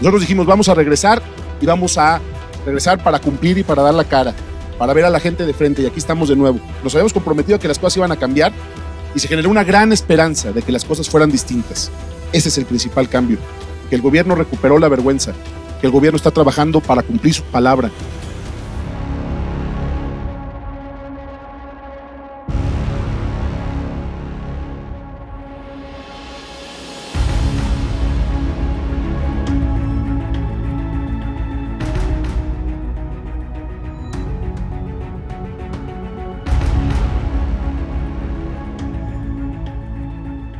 Nosotros dijimos, vamos a regresar y vamos a regresar para cumplir y para dar la cara, para ver a la gente de frente y aquí estamos de nuevo. Nos habíamos comprometido a que las cosas iban a cambiar y se generó una gran esperanza de que las cosas fueran distintas. Ese es el principal cambio, que el gobierno recuperó la vergüenza, que el gobierno está trabajando para cumplir su palabra,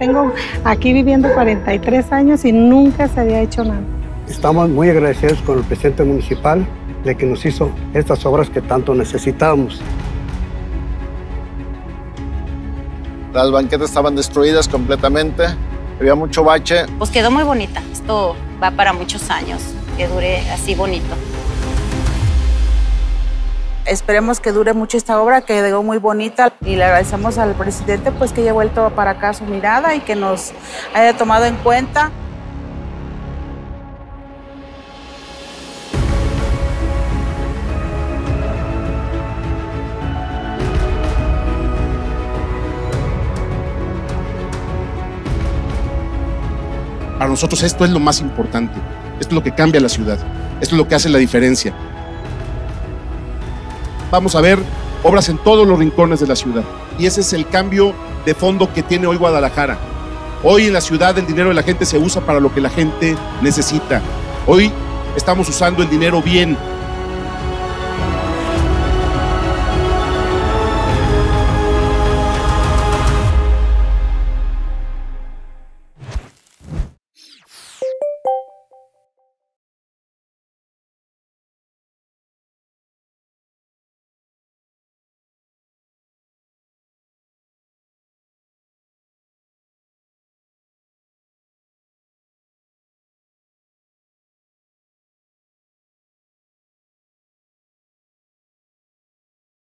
Tengo aquí viviendo 43 años y nunca se había hecho nada. Estamos muy agradecidos con el presidente municipal de que nos hizo estas obras que tanto necesitábamos. Las banquetas estaban destruidas completamente, había mucho bache. Pues quedó muy bonita. Esto va para muchos años, que dure así bonito. Esperemos que dure mucho esta obra, que quedó muy bonita y le agradecemos al presidente pues que haya vuelto para acá su mirada y que nos haya tomado en cuenta. Para nosotros esto es lo más importante, esto es lo que cambia la ciudad, esto es lo que hace la diferencia vamos a ver obras en todos los rincones de la ciudad. Y ese es el cambio de fondo que tiene hoy Guadalajara. Hoy en la ciudad el dinero de la gente se usa para lo que la gente necesita. Hoy estamos usando el dinero bien,